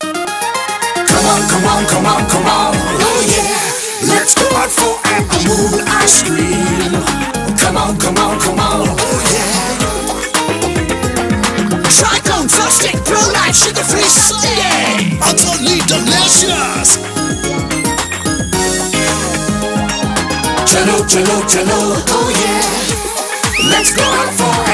Come on, come on, come on, come on. Oh yeah. Let's go out for an Amul ice cream. Come on, come on, come on. Oh yeah. Tricone, Frostik, blue light, sugar free sundae. Utterly delicious. Jello, jello, jello. Oh yeah. Let's go out for